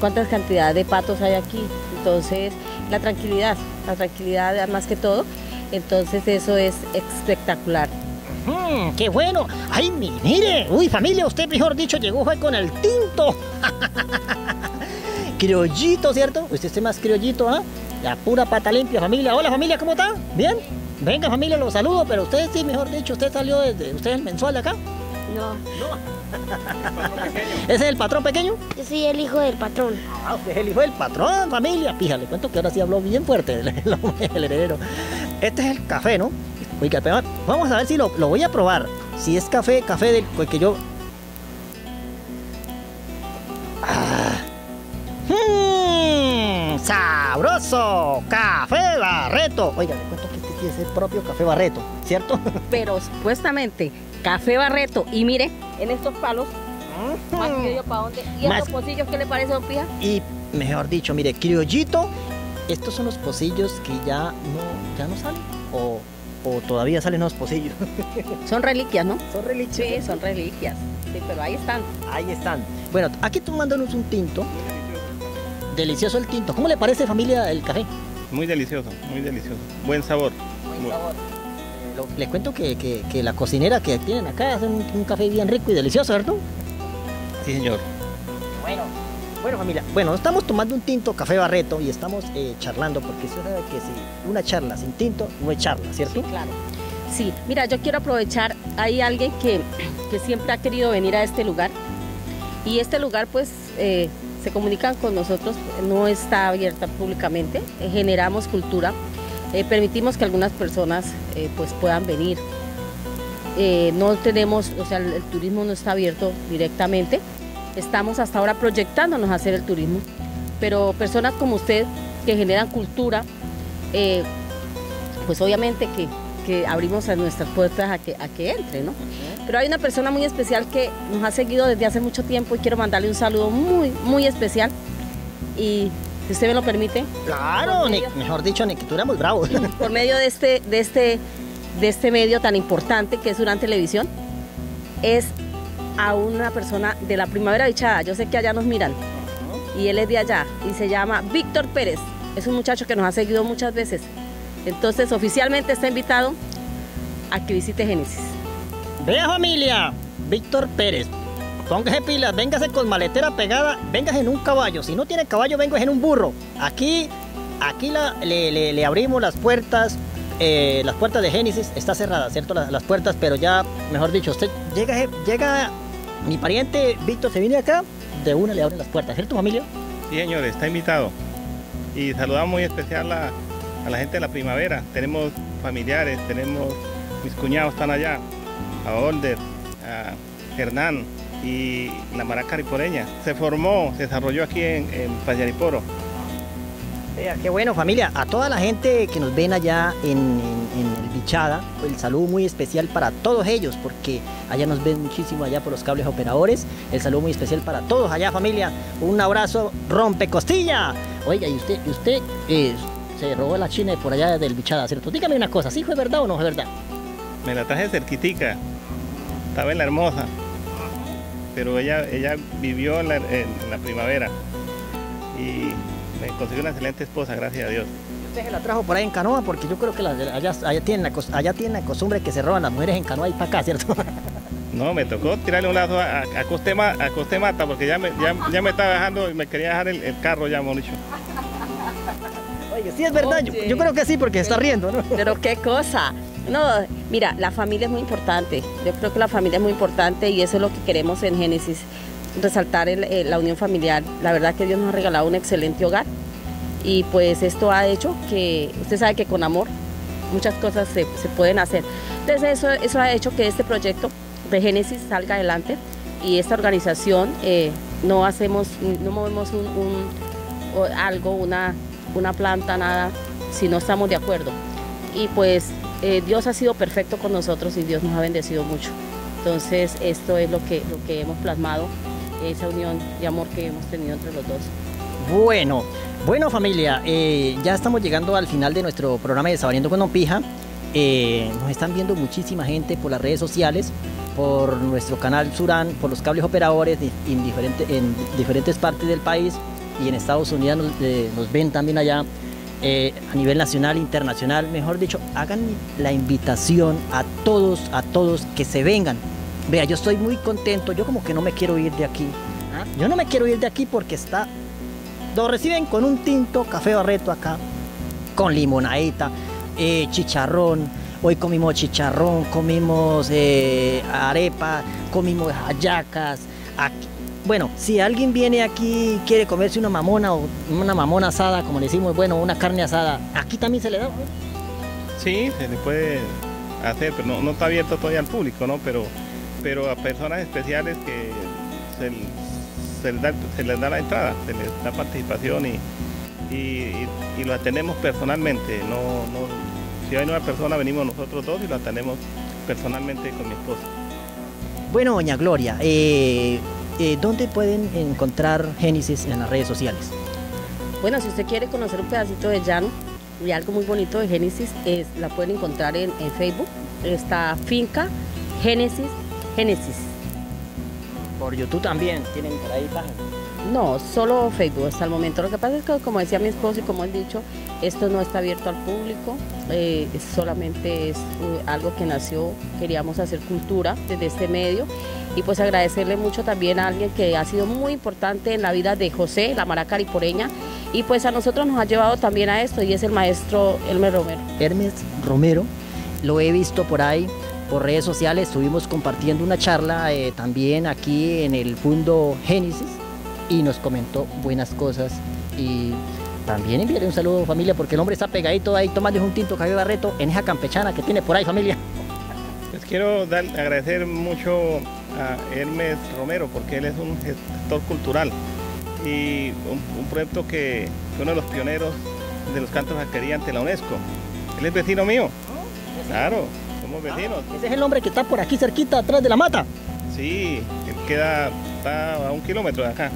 cuántas cantidad de patos hay aquí. Entonces, la tranquilidad, la tranquilidad más que todo. Entonces, eso es espectacular. Mm, ¡Qué bueno! ¡Ay, mi- mire! Uy, familia, usted, mejor dicho, llegó fue con el tinto. criollito, ¿cierto? Usted es más criollito, ¿ah? La pura pata limpia, familia. Hola, familia, ¿cómo está? ¿Bien? Venga, familia, los saludo, pero usted sí, mejor dicho, usted salió desde... ¿Usted es el mensual de acá? No. ¿Ese es el patrón pequeño? Yo soy el hijo del patrón. Ah, usted es el hijo del patrón, familia. Fíjale, cuento que ahora sí habló bien fuerte el, el el heredero. Este es el café, ¿no? Oiga, vamos a ver si lo, lo voy a probar. Si es café, café del pues, que yo... Ah. ¡Mmm! ¡Sabroso! ¡Café Barreto! Oiga, le cuento que sí es el propio café Barreto, ¿cierto? Pero supuestamente, café Barreto, y mire, en estos palos, más que yo para dónde. ¿Y Más- estos pocillos qué le parece, don Pija? Y mejor dicho, mire, criollito, estos son los pocillos que ya no, ya no salen. O, o todavía salen los pocillos. Son reliquias, ¿no? Son reliquias. Sí, son reliquias. Sí, pero ahí están. Ahí están. Bueno, aquí tomándonos un tinto. Delicioso el tinto. ¿Cómo le parece familia el café? Muy delicioso, muy delicioso. Buen sabor. Muy- Lo- Les cuento que, que- que la cocinera que tienen acá hacen un, un café bien rico y delicioso, ¿verdad? Sí, señor. Bueno, bueno familia, bueno, estamos tomando un tinto café barreto y estamos eh, charlando porque eso sabe que si una charla sin tinto no es charla, ¿cierto? Claro. Sí, mira, yo quiero aprovechar, hay alguien que, que siempre ha querido venir a este lugar y este lugar pues eh, se comunican con nosotros, no está abierta públicamente, eh, generamos cultura, eh, permitimos que algunas personas eh, pues puedan venir. Eh, no tenemos, o sea, el, turismo no está abierto directamente, estamos hasta ahora proyectándonos a hacer el turismo, pero personas como usted que generan cultura, pues obviamente que, que abrimos a nuestras puertas a que, a que entre, ¿no? Pero hay una persona muy especial que nos ha seguido desde hace mucho tiempo y quiero mandarle un saludo muy, muy especial. Y si usted me lo permite, Claro, ni- mejor dicho, ni que tú éramos bravos. por medio de este, de este, de este medio tan importante que es Durán Televisión, es a una persona de la Primavera Bichada. Yo sé que allá nos miran. Y él es de allá y se llama Víctor Pérez. Es un muchacho que nos ha seguido muchas veces. Entonces, oficialmente está invitado a que visite Génesis. Vea familia, Víctor Pérez. Póngase pilas, véngase con maletera pegada, véngase en un caballo. Si no tiene caballo, véngase en un burro. Aquí, aquí la- le, le- abrimos las puertas. eh, las puertas de Génesis está cerrada, ¿cierto? Las, puertas, pero ya, mejor dicho, usted llega, llega, mi pariente Víctor se viene acá, de una le abren las puertas, ¿cierto familia? Sí, señor, está invitado. Y saludamos muy especial a, a la gente de la primavera. Tenemos familiares, tenemos, mis cuñados están allá, a Older, a Hernán y la maraca riporeña. Se formó, se desarrolló aquí en, en Payariporo. Qué bueno familia. A toda la gente que nos ven allá en, en- en el Bichada, el saludo muy especial para todos ellos, porque allá nos ven muchísimo allá por los cables operadores. El saludo muy especial para todos allá familia. Un abrazo rompecostilla. Oiga, y usted, y usted eh, se robó la china por allá del Bichada, ¿cierto? Dígame una cosa, ¿sí fue verdad o no fue verdad? Me la traje cerquitica, estaba en la hermosa, pero ella, ella vivió en la, en la primavera y me consiguió una excelente esposa, gracias a Dios. Usted se la trajo por ahí en canoa, porque yo creo que de allá, allá, tienen la, allá tienen la costumbre que se roban las mujeres en canoa y para acá, ¿cierto? No, me tocó tirarle un lazo a, a, a coste, ma- a coste mata porque ya me, ya, ya me estaba dejando y me quería dejar el, el carro ya, Mauricio. Oye, sí es verdad, yo, Oye. yo creo que sí, porque se está riendo, ¿no? Pero qué cosa. No, mira, la familia es muy importante. Yo creo que la familia es muy importante y eso es lo que queremos en Génesis, resaltar eh, la unión familiar. La verdad que Dios nos ha regalado un excelente hogar y pues esto ha hecho que, usted sabe que con amor muchas cosas se, pueden hacer. Entonces eso, eso ha hecho que este proyecto de Génesis salga adelante y esta organización eh, no hacemos, no movemos un, un- algo, una, una planta, nada, si no estamos de acuerdo. Y pues eh, Dios ha sido perfecto con nosotros y Dios nos ha bendecido mucho. Entonces esto es lo que, lo que hemos plasmado, esa unión de amor que hemos tenido entre los dos. Bueno, bueno familia, eh, ya estamos llegando al final de nuestro programa de Saboreando con Pija. Eh, nos están viendo muchísima gente por las redes sociales, por nuestro canal Surán, por los cables operadores en, diferente- en diferentes partes del país y en Estados Unidos nos ven también allá eh, a nivel nacional, internacional. Mejor dicho, hagan la invitación a todos, a todos que se vengan. Vea, yo estoy muy contento, yo como que no me quiero ir de aquí. ¿ah? Yo no me quiero ir de aquí porque está lo reciben con un tinto café barreto acá, con limonadita, eh, chicharrón. Hoy comimos chicharrón, comimos eh, arepa, comimos hallacas. Aquí- Bueno, si alguien viene aquí y quiere comerse una mamona o una mamona asada, como le decimos, bueno, una carne asada, aquí también se le da. Sí, se le puede hacer, pero no, no está abierto todavía al público, ¿no? Pero, pero a personas especiales que se, se les, da, se les da la entrada, se les da participación y, y, y- y lo atendemos personalmente. No, no, si hay una persona, venimos nosotros dos y lo atendemos personalmente con mi esposa. Bueno, doña Gloria, eh, eh, ¿dónde pueden encontrar Génesis en las redes sociales? Bueno, si usted quiere conocer un pedacito de llano y algo muy bonito de Génesis, es, la pueden encontrar en, en Facebook. Está Finca Génesis Génesis. Por YouTube también tienen por ahí páginas. No, solo Facebook hasta el momento. Lo que pasa es que, como decía mi esposo y como he dicho, esto no está abierto al público, eh, solamente es eh, algo que nació, queríamos hacer cultura desde este medio y pues agradecerle mucho también a alguien que ha sido muy importante en la vida de José, la maraca y pues a nosotros nos ha llevado también a esto y es el maestro Elmer Romero. Hermes Romero, lo he visto por ahí, por redes sociales, estuvimos compartiendo una charla eh, también aquí en el Fundo Génesis y nos comentó buenas cosas y también enviaré un saludo familia porque el hombre está pegadito ahí tomando un tinto café barreto en esa campechana que tiene por ahí familia. Les quiero dar, agradecer mucho a Hermes Romero porque él es un gestor cultural y un, un proyecto que fue uno de los pioneros de los cantos vaquería ante la UNESCO. Él es vecino mío. Claro, somos vecinos. Ese es el hombre que está por aquí cerquita, atrás de la mata. Sí, él queda está a un kilómetro de acá.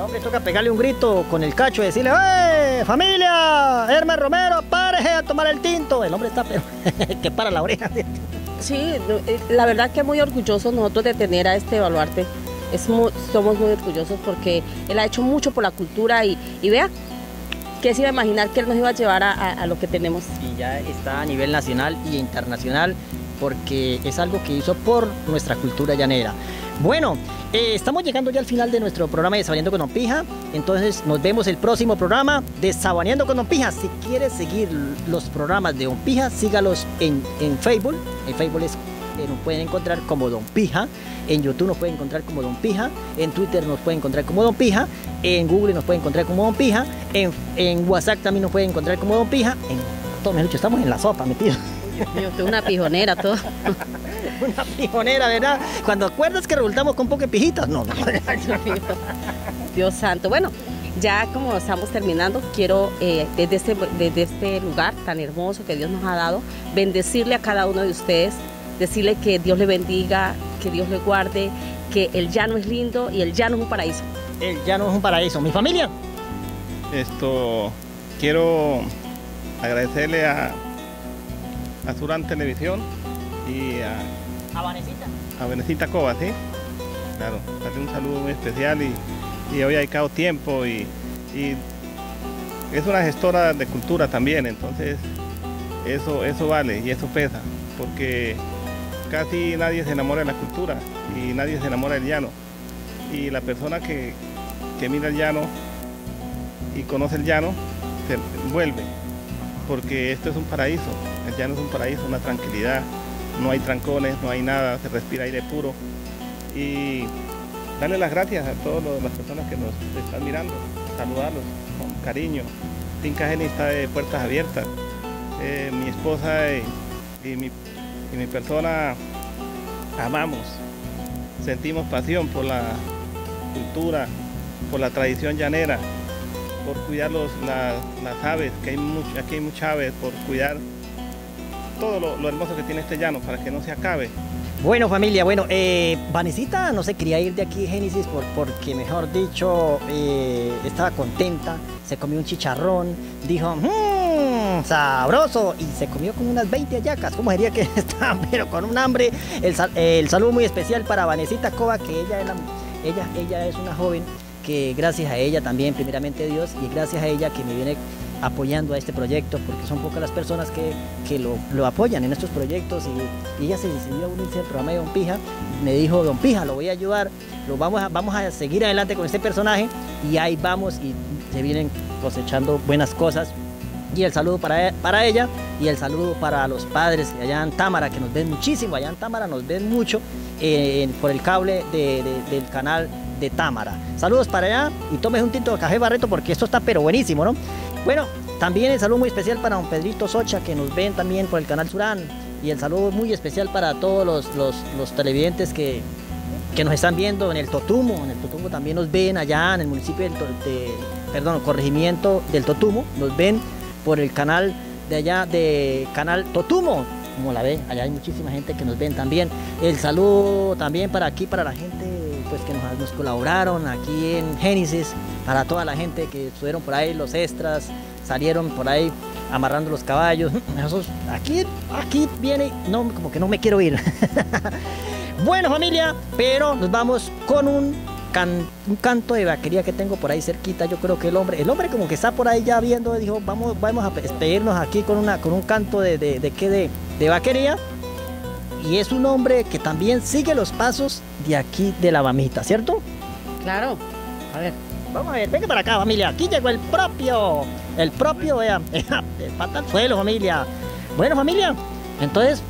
El hombre toca pegarle un grito con el cacho y decirle, ¡Eh, familia! Hermes Romero, párese a tomar el tinto. El hombre está pero que para la oreja. Sí, no, eh, la verdad que muy orgullosos nosotros de tener a este baluarte. Es somos muy orgullosos porque él ha hecho mucho por la cultura y, y vea, que se iba a imaginar que él nos iba a llevar a, a- a lo que tenemos. y ya está a nivel nacional y internacional porque es algo que hizo por nuestra cultura llanera. Bueno, eh, estamos llegando ya al final de nuestro programa de Sabaneando con Don Pija, entonces nos vemos el próximo programa de Sabaneando con Don Pija. Si quieres seguir los programas de Don Pija, sígalos en, en Facebook, en Facebook es- eh, nos pueden encontrar como Don Pija, en YouTube nos pueden encontrar como Don Pija, en Twitter nos pueden encontrar como Don Pija, en Google nos pueden encontrar como Don Pija, en, en WhatsApp también nos pueden encontrar como Don Pija, en todo mejor dicho, estamos en la sopa metidos. Yo tengo una pijonera, todo. Una pijonera, ¿verdad? Cuando acuerdas que resultamos con poco pijitas, no, no. Dios santo. Bueno, ya como estamos terminando, quiero eh, desde, este, desde este lugar tan hermoso que Dios nos ha dado, bendecirle a cada uno de ustedes, decirle que Dios le bendiga, que Dios le guarde, que el llano es lindo y el llano es un paraíso. El llano es un paraíso. Mi familia, Esto quiero agradecerle a, a Surán Televisión y a, a Benecita Cova, ¿sí? Claro, darle un saludo muy especial y, y hoy ha dedicado tiempo y, y es una gestora de cultura también, entonces eso, eso vale y eso pesa, porque casi nadie se enamora de la cultura y nadie se enamora del llano. Y la persona que, que mira el llano y conoce el llano, se vuelve, porque esto es un paraíso, el llano es un paraíso, una tranquilidad, no hay trancones, no hay nada, se respira aire puro y darle las gracias a todas las personas que nos están mirando, saludarlos con cariño. Finca Geni está de puertas abiertas, Eh, mi esposa y, mi, persona amamos, sentimos pasión por la cultura, por la tradición llanera por cuidar los, la- las aves, que hay much- aquí hay muchas aves, por cuidar todo lo, hermoso que tiene este llano para que no se acabe. Bueno familia, bueno, eh, Vanesita no se quería ir de aquí Génesis por, porque mejor dicho eh, estaba contenta, se comió un chicharrón, dijo, mmm, sabroso, y se comió como unas 20 hallacas, ¿cómo sería que estaban? Pero con un hambre, el, el saludo muy especial para Vanesita Cova, que ella es, la- ella, ella es una joven que gracias a ella también, primeramente Dios, y gracias a ella que me viene apoyando a este proyecto, porque son pocas las personas que, que lo, lo apoyan en estos proyectos y, ella se decidió unirse al programa de Don Pija, me dijo, Don Pija, lo voy a ayudar, lo vamos a, vamos a seguir adelante con este personaje y ahí vamos y se vienen cosechando buenas cosas. Y el saludo para, para ella y el saludo para los padres allá en Támara, que nos ven muchísimo, allá en Támara nos ven mucho eh, por el cable de- de- del canal de Támara. Saludos para allá y tomes un tinto de café Barreto porque esto está pero buenísimo, ¿no? Bueno, también el saludo muy especial para don Pedrito Socha, que nos ven también por el canal Surán. Y el saludo muy especial para todos los, los, televidentes que, que nos están viendo en el Totumo. En el Totumo también nos ven allá en el municipio del, perdón, corregimiento del Totumo. Nos ven por el canal de allá de Canal Totumo. Como la ven, allá hay muchísima gente que nos ven también. El saludo también para aquí, para la gente pues que nos, colaboraron aquí en Génesis, para toda la gente que estuvieron por ahí, los extras, salieron por ahí amarrando los caballos. Esos- aquí, aquí viene, no, como que no me quiero ir. bueno familia, pero nos vamos con un, can- un canto de vaquería que tengo por ahí cerquita. Yo creo que el hombre, el hombre como que está por ahí ya viendo, dijo, vamos, vamos a despedirnos aquí con, una, con un canto de, de, de, de, de vaquería. Y es un hombre que también sigue los pasos de aquí de la mamita, ¿cierto? Claro. A ver, vamos a ver, venga para acá, familia. Aquí llegó el propio, el propio, vean, pata al suelo, familia. Bueno, familia, entonces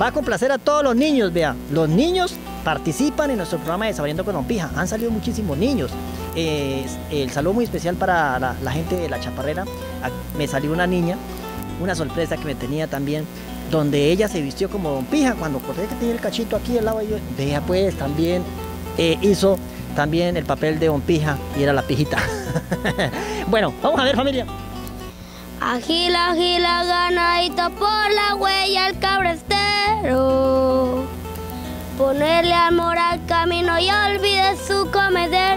va a complacer a todos los niños, vean. Los niños participan en nuestro programa de Sabiendo con Pija. Han salido muchísimos niños. Eh, el saludo muy especial para la, la gente de la chaparrera. A- Me salió una niña, una sorpresa que me tenía también, donde ella se vistió como Don Pija. Cuando acordé que tenía el cachito aquí al lado, y yo, vea pues, también eh, hizo también el papel de Don Pija y era la pijita. bueno, vamos a ver familia. Agila, agila, ganadito por la huella al cabrestero. Ponerle amor al camino y olvide su comedero.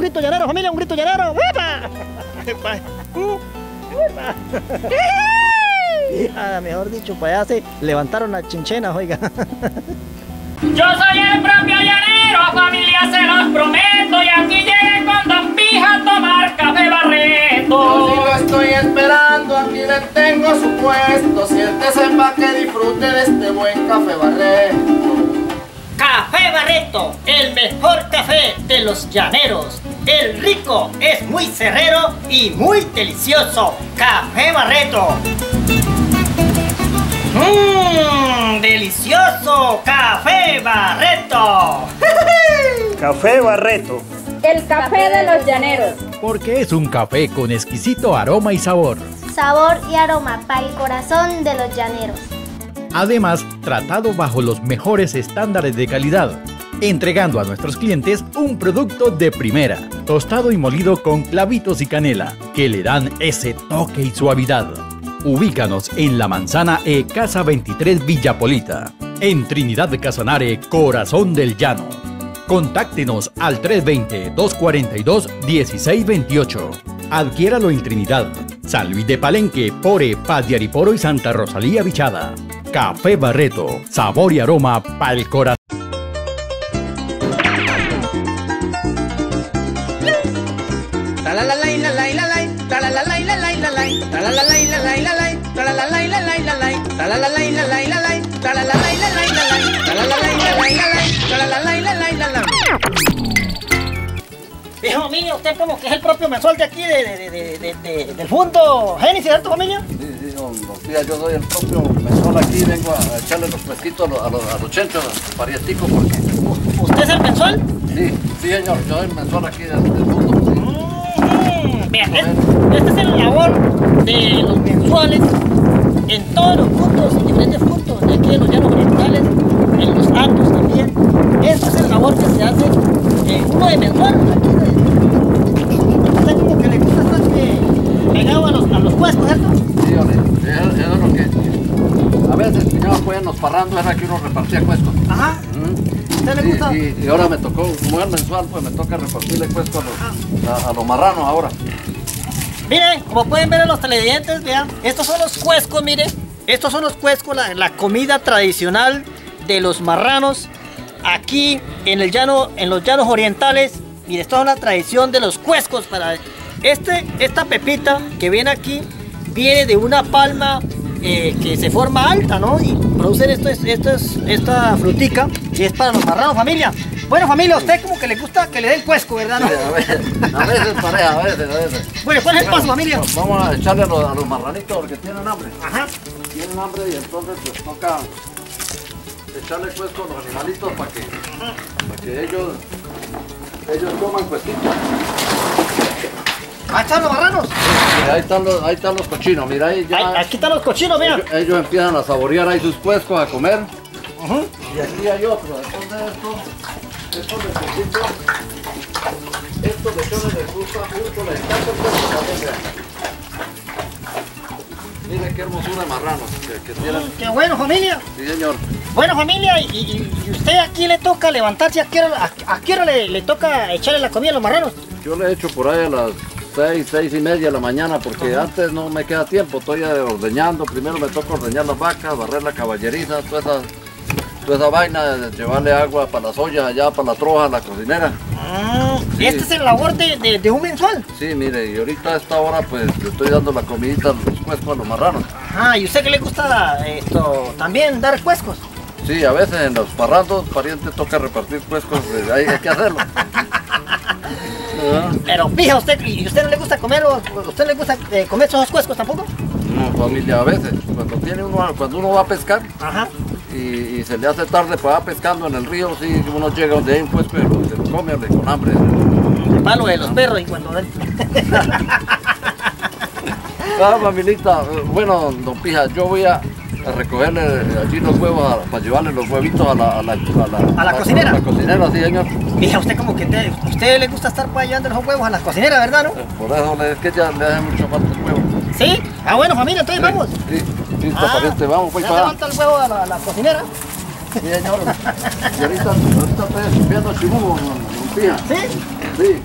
Un, grit- un grito llanero, familia, un grito llanero. ¡Uepa! Uh, ¡Uepa! Hija, mejor dicho, pues ya se levantaron las chinchenas, oiga. Yo soy el propio llanero, familia se los prometo, y aquí llegué con Don Pija a tomar café Yo sí barreto. lo estoy esperando, aquí le tengo su puesto. Siéntese pa' que disfrute de este buen café barreto. Café Barreto, el mejor café de los llaneros. El rico es muy cerrero y muy delicioso. Café Barreto. Mmm, delicioso café Barreto. Café Barreto. El café de los llaneros. Porque es un café con exquisito aroma y sabor. sabor y aroma para el corazón de los llaneros. Además, tratado bajo los mejores estándares de calidad, entregando a nuestros clientes un producto de primera, tostado y molido con clavitos y canela, que le dan ese toque y suavidad. Ubícanos en la Manzana E Casa 23 Villapolita, en Trinidad de Casanare, Corazón del Llano. Contáctenos al 320-242-1628. Adquiéralo en Trinidad, San Luis de Palenque, Pore, Padiariporo y Santa Rosalía Bichada. Café Barreto, sabor y aroma para el corazón. Que es el propio mensual de aquí, de, de- de- de- de- del fondo Génesis, ¿cierto, familia? Sí, sí, don, don yo soy el propio mesón aquí, vengo a echarle los fresquitos a los, a los, a los chenchos, porque... ¿Usted es el mensual? Sí, sí, señor, yo soy el mensual aquí del, mundo. sí. Mm, este es el labor de los mensuales en todos los puntos, en diferentes puntos de aquí en los llanos orientales, en los altos también. Esta es la labor que se hace eh, uno de mensual aquí de, como que le gusta estar pegado a los, a los puestos, ¿cierto? Sí, eso, eso es lo que... A veces piñaba pues en los parrandos era que uno repartía cuescos. Ajá. ¿Usted le gusta? y, y ahora me tocó, como es mensual, pues me toca repartirle cuesco a los, a, a los marranos ahora. Miren, como pueden ver en los televidentes, vean, estos son los cuescos, miren. Estos son los cuescos, la, la comida tradicional de los marranos aquí en el llano, en los llanos orientales. Miren, esto es una tradición de los cuescos para este, esta pepita que viene aquí viene de una palma eh, que se forma alta, ¿no? Y producen esto, es- esto es- esta frutica y es para los marranos, familia. Bueno, familia, a usted como que le gusta que le den cuesco, ¿verdad? no? Sí, a veces, a veces pareja, a veces, a veces. Bueno, ¿cuál es el paso, familia? Vamos a echarle a los, a los marranitos porque tienen hambre. Ajá. Tienen hambre y entonces pues toca echarle cuesco a los animalitos para que, para que ellos, ellos coman cuesquito. Ahí están los marranos. Mira, ahí están los, ahí están los cochinos, mira ahí ya. Ahí- aquí están los cochinos, vean. Ellos, ellos empiezan a saborear ahí sus cuescos, a comer. Y aquí hay otro, entonces esto, estos lechecitos, estos lechones les encanta el cuesco también, vean. Miren qué hermosura de marranos que, que tienen. Qué bueno, familia. Sí, señor. Bueno, familia, y, y- y usted aquí le toca levantarse, ¿a qué hora, a, a qué hora le, le toca echarle la comida a los marranos? Yo le echo por ahí a las 6, 6 y media de la mañana porque antes no me queda tiempo, estoy ordeñando, primero me toca ordeñar las vacas, barrer la caballeriza, toda esa, toda esa vaina, de llevarle agua para las ollas, allá para la troja, la cocinera. Y este es el labor de, de- de un mensual. Sí, mire, y ahorita a esta hora pues le estoy dando la comidita, los cuescos a los marranos. Ajá, ¿y usted que le gusta esto también dar cuescos? Sí, a veces en los parrandos, parientes toca repartir cuescos, eh, hay, hay que hacerlo. Ah, Pero fija usted, ¿y usted no le gusta comer, a usted le gusta eh, comer esos cuescos tampoco? No, familia, a veces, cuando, tiene uno, cuando uno va a pescar y, y se le hace tarde para pescando en el río, sí, uno llega donde hay y lo- se lo come con hambre. El palo de los perros y cuando... Ah, familita, eh, bueno, don Pija, yo voy a, a recogerle allí los huevos a- para llevarle los huevitos a la, a la, a la, ¿A la cocinera? A la cocinera, sí, señor. Mija, usted como que te- usted le gusta estar para llevando los huevos a la cocinera, ¿verdad, no? Por eso es que ya le hace mucho falta el huevo. ¿Sí? Ah, bueno, familia, entonces vamos. Sí, listo, Ah, pariente, vamos, voy ya para allá. levanta el huevo a la, cocinera. Sí, señor. Y ahorita, ahorita estoy viendo chimugo, Pija. ¿Sí? Sí.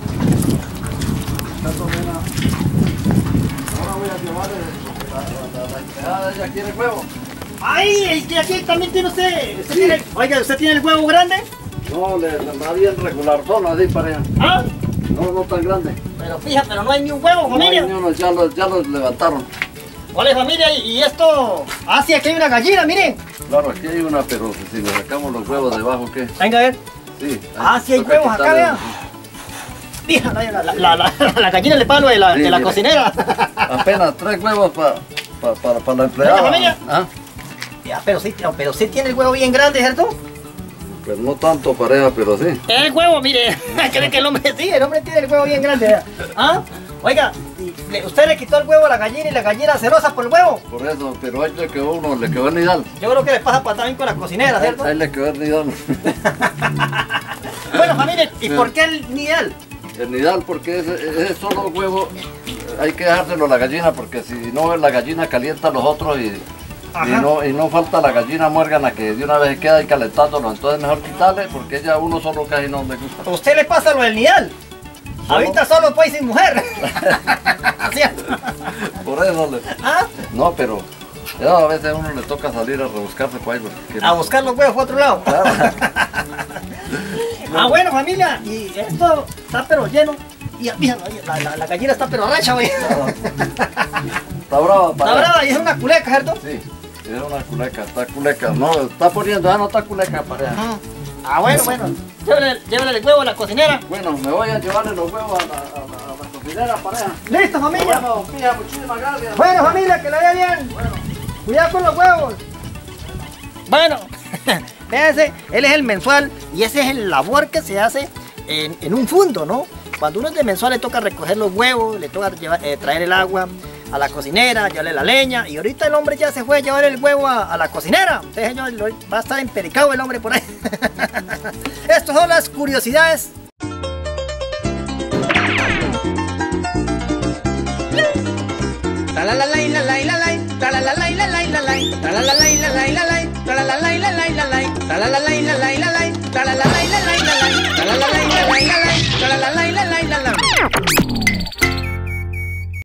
Una- Ahora voy a llevarle la, la, la, la empleada, ella quiere huevo. ¡Ay! aquí también tiene usted. usted tiene- oiga, ¿usted tiene el huevo grande? No, le, le bien regular, solo así pareja. ¿Ah? No, no tan grande. Pero fija, pero no hay ni un huevo, No hay familia. ni uno, ya los, ya los levantaron. Vale, familia, y, esto. Ah, sí, aquí hay una gallina, miren. Claro, aquí hay una, pero si le sacamos los huevos debajo, ¿qué? Venga a ver. Sí. Ah, sí hay huevos acá, vean. Mira, la, la, la, gallina de palo de la, Sí, de la cocinera. Apenas tres huevos para pa, pa, pa la empleada. Venga, familia. Ah, Ya, pero sí, pero sí tiene el huevo bien grande, ¿cierto? Pues no tanto pareja, pero sí. El huevo, mire. Cree que el hombre sí, el hombre tiene el huevo bien grande. ¿Ah? Oiga, le- usted le quitó el huevo a la gallina y la gallina celosa por el huevo. Por eso, pero ahí le quedó uno, le quedó el nidal. Yo creo que le pasa para también con la cocinera, ¿cierto? ahí le quedó el nidal. Bueno, familia, ¿y por qué el nidal? El nidal, porque ese, ese solo huevo hay que dejárselo a la gallina, porque si no la gallina calienta a los otros y, no, y no falta la gallina muérgana que de una vez queda ahí calentándolo. Entonces mejor quitarle, porque ella uno solo casi no le gusta. A usted le pasa lo del nidal. Ahorita solo pues sin mujer. ¿Cierto? Por eso le... ¿Ah? No, pero ya a veces a uno le toca salir a rebuscarse ahí. porque A buscar los huevos por otro lado. ah, bueno, familia, y esto está pero lleno. Y mira, la, la, la gallina está pero arracha, güey. Está brava, Está para- brava y es una culeca, ¿cierto? Sí, es una culeca, está culeca. No, está poniendo, ya no está culeca, pareja. Ah, bueno, bueno. Llévele, llévele el huevo a la cocinera. Bueno, me voy a llevarle los huevos a la, a la, a la cocinera, pareja. Listo, familia. Bueno, muchísimas gracias. Bueno, familia, que le vaya bien. Cuidado con los huevos. Bueno, véanse, él es el mensual y ese es el labor que se hace en, en un fondo, ¿no? Cuando uno es de mensual le toca recoger los huevos, le toca llevar- eh, traer el agua, a la cocinera, llevarle la leña. Y ahorita el hombre ya se fue a llevar el huevo a, a la cocinera. Entonces señor, va a estar empericado el hombre por ahí. Estas son las curiosidades